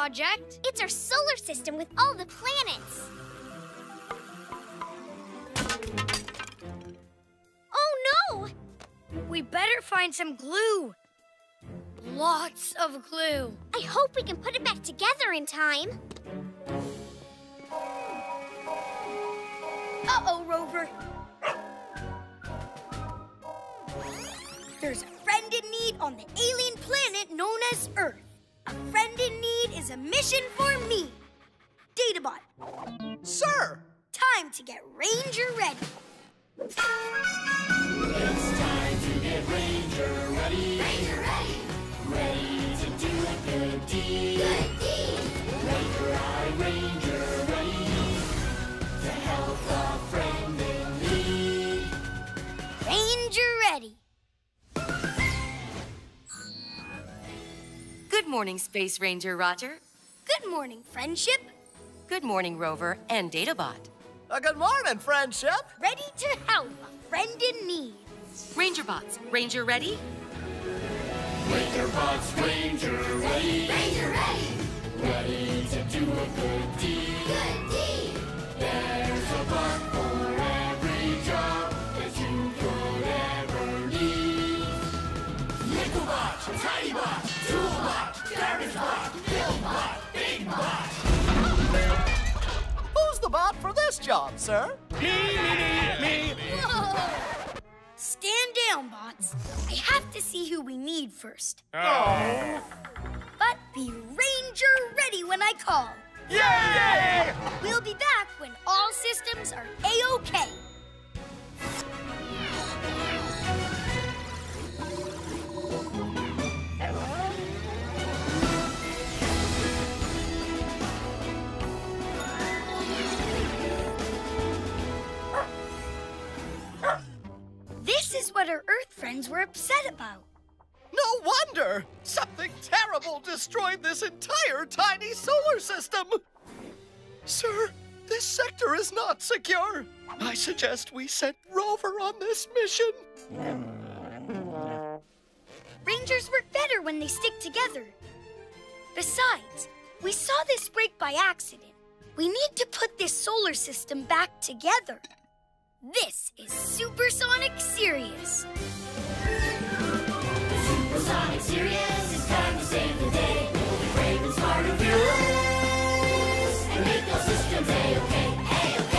project. It's our solar system with all the planets. Oh no! We better find some glue. Lots of glue. I hope we can put it back together in time. Uh-oh, Rover. There's a friend in need on the alien planet mission for me. Databot, Sir! time to get Ranger ready. It's time to get Ranger ready. Ranger ready. Ready to do a good deed. Good deed. Ranger I, Ranger ready to help a friend in need. Ranger ready. Good morning, Space Ranger Roger. Good morning, friendship. Good morning, Rover and Databot. Uh, good morning, friendship. Ready to help a friend in need. Ranger Bots, Ranger ready? Ranger Bots, Ranger ready. Ranger ready. Ready to do a good deed. Good deed. There's a bot for this job, sir? Whoa! Stand down, bots. I have to see who we need first. Oh. But be Ranger ready when I call. Yay! We'll be back when all systems are A-OK. This our Earth friends were upset about. No wonder! Something terrible destroyed this entire tiny solar system! Sir, this sector is not secure. I suggest we send Rover on this mission. Rangers work better when they stick together. Besides, we saw this break by accident. We need to put this solar system back together. This is Supersonic Sirius. Supersonic Sirius, it's time to save the day. We'll be brave and smart and fearless. And make those systems A-OK, A-OK.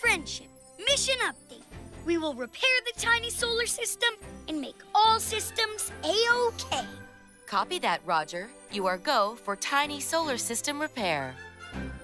Friendship Mission Update. We will repair the tiny solar system and make all systems A-OK. Copy that, Roger. You are go for tiny solar system repair.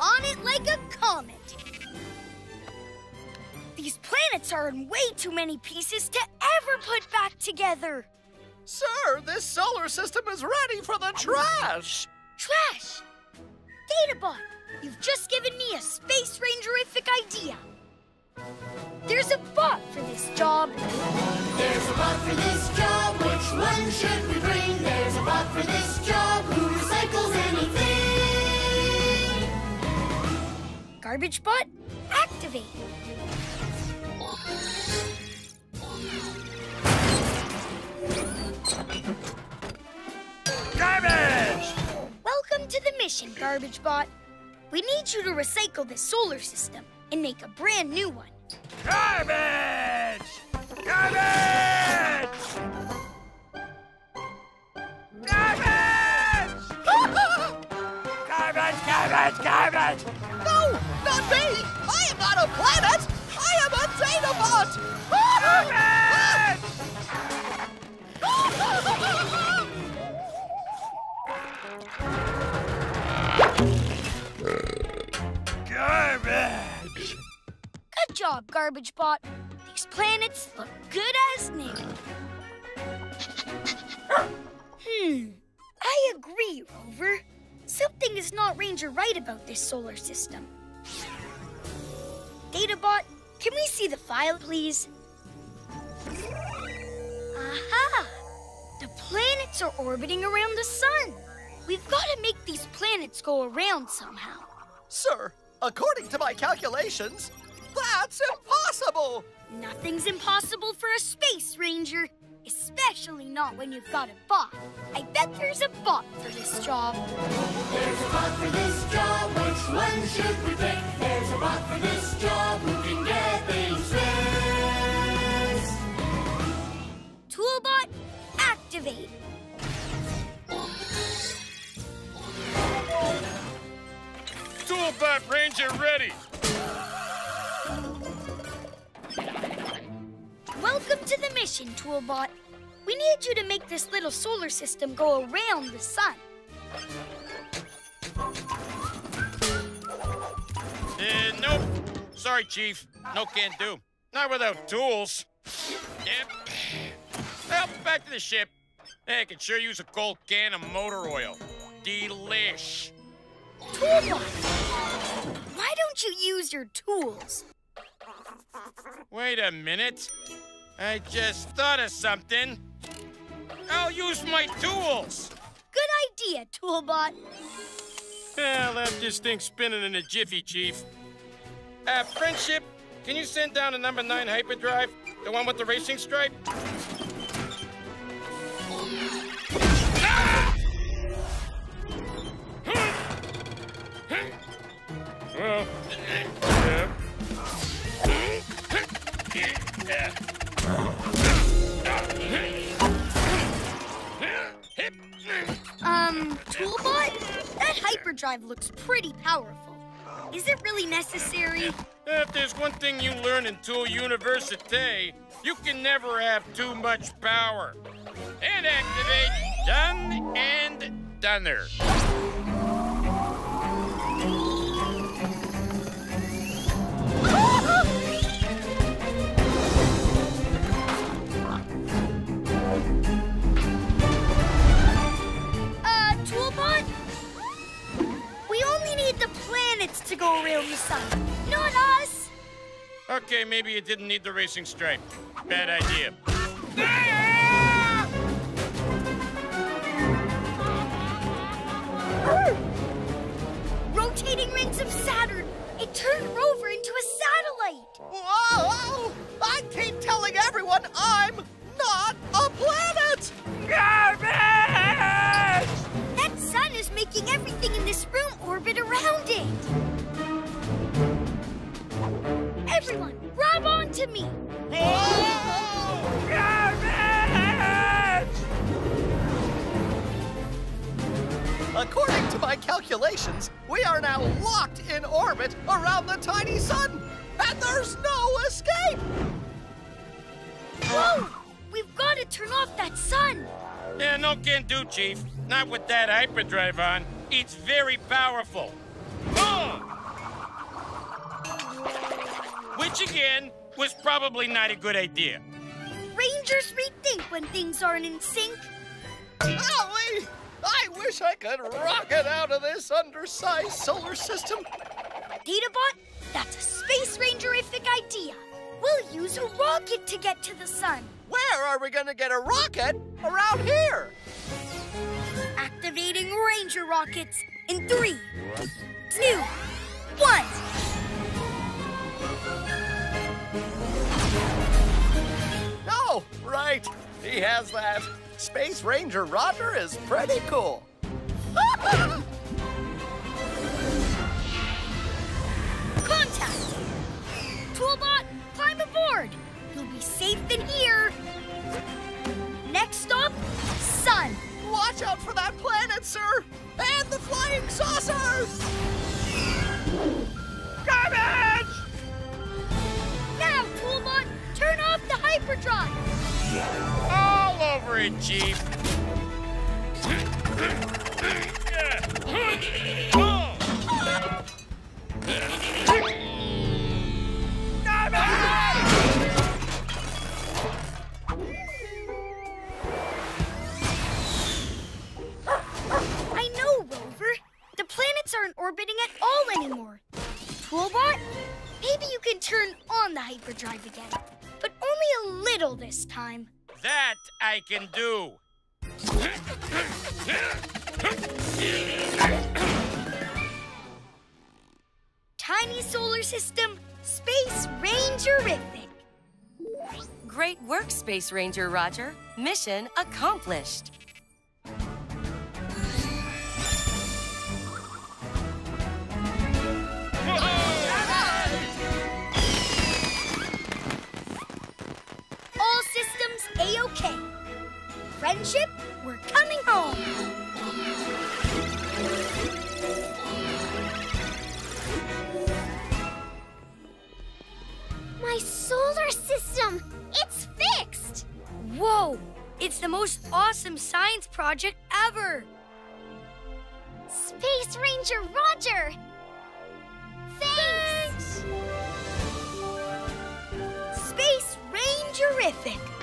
On it like a comet. These planets are in way too many pieces to ever put back together. Sir, this solar system is ready for the trash. Trash! Databot, you've just given me a Space Rangerific idea. There's a bot for this job. There's a bot for this job. Which one should we bring? There's a bot for this job who recycles anything. Garbage bot, activate. Garbage! Welcome to the mission, Garbage Bot. We need you to recycle this solar system and make a brand new one. Garbage! Garbage! Garbage! garbage, garbage, garbage! No, not me! I am not a planet! I am a Databot! Garbage! Garbage Bot. These planets look good as new. Hmm, I agree, Rover. Something is not Ranger right about this solar system. Databot, can we see the file, please? Aha! The planets are orbiting around the sun. We've got to make these planets go around somehow. Sir, according to my calculations, that's impossible! Nothing's impossible for a space ranger. Especially not when you've got a bot. I bet there's a bot for this job. There's a bot for this job, which one should we pick? There's a bot for this job who can get things fixed. Toolbot, activate. Toolbot Ranger ready. Welcome to the mission, Toolbot. We need you to make this little solar system go around the sun. Uh, nope. Sorry, Chief. No can do. Not without tools. Yep. Well, back to the ship. Hey, I could sure use a cold can of motor oil. Delish. Toolbot! Why don't you use your tools? Wait a minute. I just thought of something. I'll use my tools. Good idea, Toolbot. Yeah, left this thing spinning in a jiffy, Chief. Uh, Friendship, can you send down a number nine hyperdrive? The one with the racing stripe? Well, yeah. Hyperdrive looks pretty powerful. Is it really necessary? If there's one thing you learn in Tool University, you can never have too much power. And activate done and doneer. Planets to go around the sun, not us. Okay, maybe you didn't need the racing stripe. Bad idea. Rotating rings of Saturn. It turned Rover into a satellite. Whoa! I keep telling everyone I'm not a planet! That sun is making everything in this room orbit around it. Everyone, grab onto me. According to my calculations, we are now locked in orbit around the tiny sun, and there's no escape! Whoa! We've got to turn off that sun. Yeah, no can do, Chief. Not with that hyperdrive on. It's very powerful. Which again was probably not a good idea. Rangers rethink when things aren't in sync. Owie! I wish I could rocket out of this undersized solar system. Databot, that's a Space Rangerific idea. We'll use a rocket to get to the sun. Where are we gonna get a rocket around here? Activating Ranger rockets in three, two, one. Oh, right. He has that. Space Ranger Roger is pretty cool. Contact! Toolbot, climb aboard. You'll be safe in here. Next stop, sun. Watch out for that planet, sir! And the flying saucers! Garbage! The hyperdrive. All over it, Chief. I I can do. Tiny solar system, Space Rangerific. Great work, Space Ranger Roger. Mission accomplished. Friendship, we're coming home. My solar system! It's fixed! Whoa! It's the most awesome science project ever! Space Ranger Roger! Thanks! Space Rangerific!